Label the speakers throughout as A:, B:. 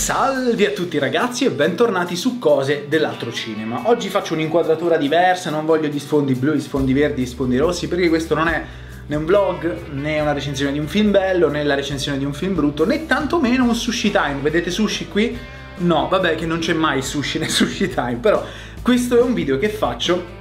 A: Salve a tutti ragazzi e bentornati su Cose dell'altro cinema. Oggi faccio un'inquadratura diversa, non voglio gli sfondi blu, gli sfondi verdi, gli sfondi rossi, perché questo non è né un vlog, né una recensione di un film bello, né la recensione di un film brutto, né tantomeno un sushi time. Vedete sushi qui? No, vabbè che non c'è mai sushi né sushi time, però questo è un video che faccio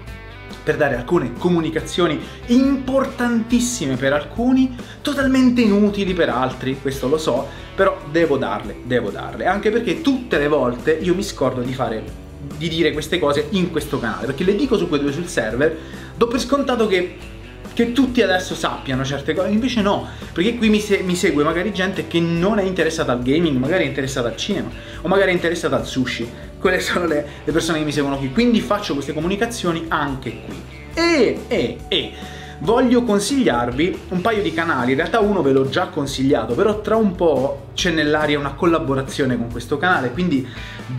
A: per dare alcune comunicazioni importantissime per alcuni, totalmente inutili per altri, questo lo so, però devo darle, devo darle, anche perché tutte le volte io mi scordo di fare di dire queste cose in questo canale, perché le dico su quei due sul server, do per scontato che che tutti adesso sappiano certe cose, invece no, perché qui mi, se mi, segue magari gente che non è interessata al gaming, magari è interessata al cinema, o magari è interessata al sushi, quelle sono le, le persone che mi seguono qui, quindi faccio queste comunicazioni anche qui. E, e, e, voglio consigliarvi un paio di canali, in realtà uno ve l'ho già consigliato, però tra un po' c'è nell'aria una collaborazione con questo canale, quindi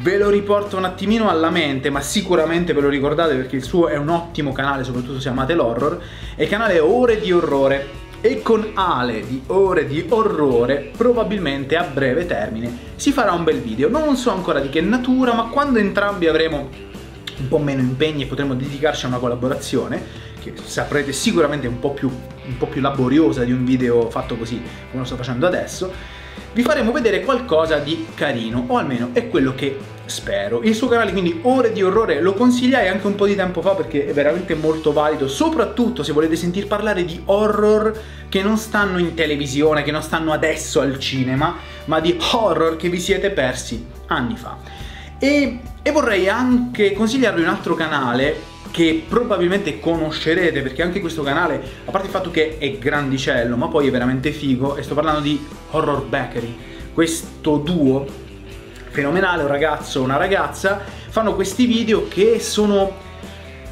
A: ve lo riporto un attimino alla mente, ma sicuramente ve lo ricordate perché il suo è un ottimo canale, soprattutto se amate l'horror, è il canale Ore di Orrore, e con Ale di ore di orrore probabilmente a breve termine si farà un bel video. Non so ancora di che natura, ma quando entrambi avremo un po' meno impegni e potremo dedicarci a una collaborazione, che saprete sicuramente un po' più, un po più laboriosa di un video fatto così come lo sto facendo adesso, vi faremo vedere qualcosa di carino, o almeno è quello che spero. Il suo canale quindi Ore di Orrore lo consigliai anche un po' di tempo fa perché è veramente molto valido, soprattutto se volete sentir parlare di horror che non stanno in televisione, che non stanno adesso al cinema, ma di horror che vi siete persi anni fa. E, e vorrei anche consigliarvi un altro canale che probabilmente conoscerete perché anche questo canale, a parte il fatto che è grandicello, ma poi è veramente figo, e sto parlando di Horror Bakery, questo duo fenomenale, un ragazzo e una ragazza, fanno questi video che sono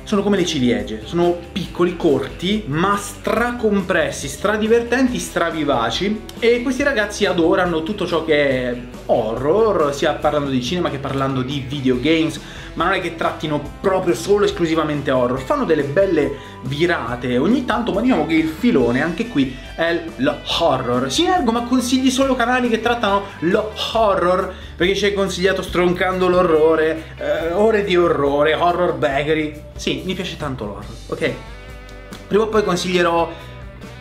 A: sono come le ciliegie, sono piccoli, corti, ma stracompressi, stradivertenti, stravivaci e questi ragazzi adorano tutto ciò che è horror, sia parlando di cinema che parlando di videogames, ma non è che trattino proprio solo esclusivamente horror, fanno delle belle virate ogni tanto, ma diciamo che il filone anche qui è lo horror. Sinergo, ma consigli solo canali che trattano lo horror? Perché ci hai consigliato Stroncando l'orrore, eh, ore di orrore, horror bakery. Sì, mi piace tanto l'horror, ok? Prima o poi consiglierò...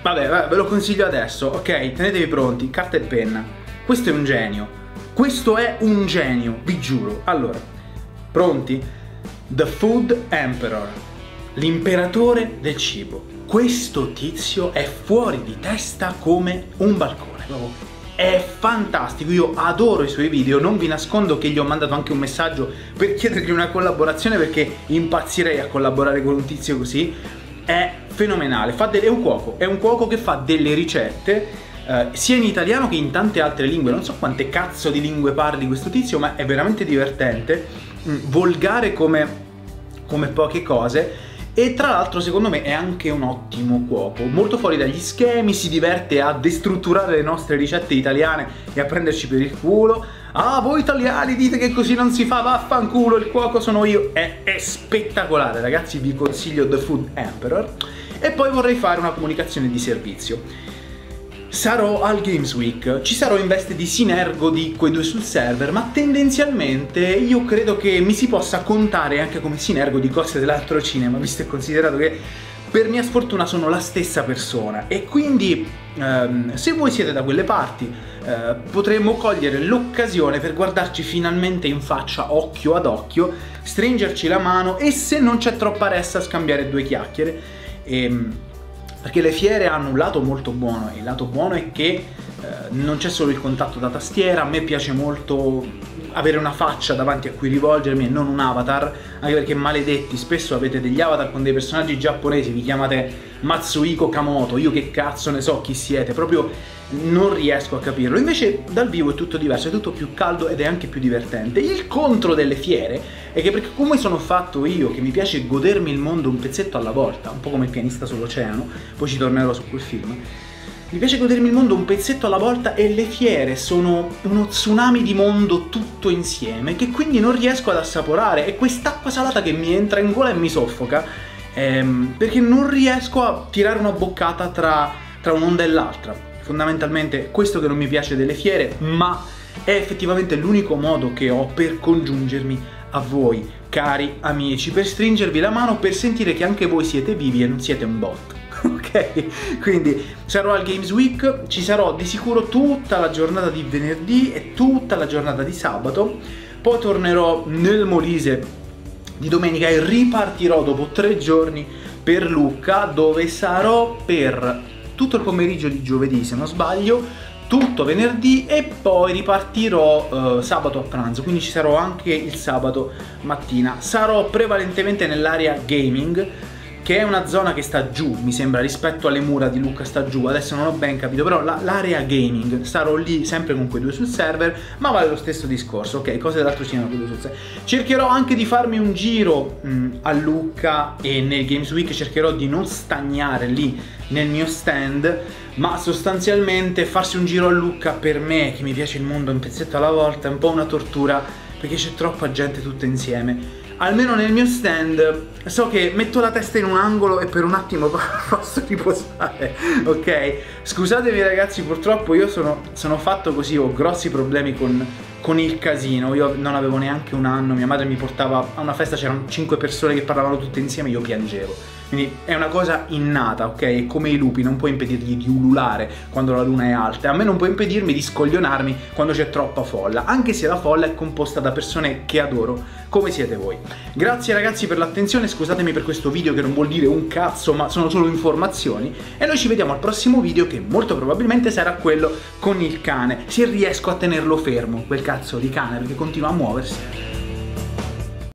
A: Vabbè, ve lo consiglio adesso, ok? Tenetevi pronti, carta e penna. Questo è un genio. Questo è un genio, vi giuro. Allora, Pronti? The Food Emperor, l'imperatore del cibo. Questo tizio è fuori di testa come un balcone. È fantastico, io adoro i suoi video, non vi nascondo che gli ho mandato anche un messaggio per chiedergli una collaborazione perché impazzirei a collaborare con un tizio così. È fenomenale, delle, è un cuoco, è un cuoco che fa delle ricette eh, sia in italiano che in tante altre lingue. Non so quante cazzo di lingue parli questo tizio, ma è veramente divertente volgare come, come poche cose e tra l'altro secondo me è anche un ottimo cuoco, molto fuori dagli schemi, si diverte a destrutturare le nostre ricette italiane e a prenderci per il culo. Ah, voi italiani dite che così non si fa, vaffanculo, il cuoco sono io. È, è spettacolare, ragazzi, vi consiglio The Food Emperor. E poi vorrei fare una comunicazione di servizio sarò al Games Week, ci sarò in veste di sinergo di quei due sul server, ma tendenzialmente io credo che mi si possa contare anche come sinergo di cose dell'altro cinema, visto e considerato che per mia sfortuna sono la stessa persona e quindi ehm, se voi siete da quelle parti eh, potremmo cogliere l'occasione per guardarci finalmente in faccia occhio ad occhio, stringerci la mano e se non c'è troppa ressa scambiare due chiacchiere. E, ehm, perché le fiere hanno un lato molto buono, il lato buono è che eh, non c'è solo il contatto da tastiera, a me piace molto avere una faccia davanti a cui rivolgermi e non un avatar, anche perché maledetti, spesso avete degli avatar con dei personaggi giapponesi, vi chiamate Matsuhiko Kamoto, io che cazzo ne so chi siete, proprio non riesco a capirlo. Invece dal vivo è tutto diverso, è tutto più caldo ed è anche più divertente. Il contro delle fiere è che perché come sono fatto io, che mi piace godermi il mondo un pezzetto alla volta, un po' come il pianista sull'oceano, poi ci tornerò su quel film, mi piace godermi il mondo un pezzetto alla volta e le fiere sono uno tsunami di mondo tutto insieme che quindi non riesco ad assaporare e quest'acqua salata che mi entra in gola e mi soffoca ehm, perché non riesco a tirare una boccata tra, tra un'onda e l'altra. Fondamentalmente questo che non mi piace delle fiere, ma è effettivamente l'unico modo che ho per congiungermi a voi, cari amici, per stringervi la mano, per sentire che anche voi siete vivi e non siete un bot. ok? Quindi sarò al Games Week, ci sarò di sicuro tutta la giornata di venerdì e tutta la giornata di sabato, poi tornerò nel Molise di domenica e ripartirò dopo tre giorni per Lucca dove sarò per tutto il pomeriggio di giovedì se non sbaglio tutto venerdì e poi ripartirò uh, sabato a pranzo, quindi ci sarò anche il sabato mattina. Sarò prevalentemente nell'area gaming che è una zona che sta giù, mi sembra, rispetto alle mura di Lucca sta giù, adesso non ho ben capito, però la, l'area gaming, starò lì sempre con quei due sul server, ma vale lo stesso discorso, ok, cose dell'altro cinema con due sul server. Cercherò anche di farmi un giro mh, a Lucca e nel Games Week, cercherò di non stagnare lì nel mio stand, ma sostanzialmente farsi un giro a Lucca per me, che mi piace il mondo un pezzetto alla volta, è un po' una tortura, perché c'è troppa gente tutta insieme almeno nel mio stand so che metto la testa in un angolo e per un attimo posso riposare ok? Scusatemi ragazzi purtroppo io sono, sono fatto così ho grossi problemi con, con il casino. Io non avevo neanche un anno mia madre mi portava a una festa c'erano 5 persone che parlavano tutte insieme io piangevo quindi è una cosa innata, ok? È come i lupi, non puoi impedirgli di ululare quando la luna è alta. A me non può impedirmi di scoglionarmi quando c'è troppa folla, anche se la folla è composta da persone che adoro, come siete voi. Grazie ragazzi per l'attenzione, scusatemi per questo video che non vuol dire un cazzo, ma sono solo informazioni. E noi ci vediamo al prossimo video che molto probabilmente sarà quello con il cane, se riesco a tenerlo fermo, quel cazzo di cane, perché continua a muoversi.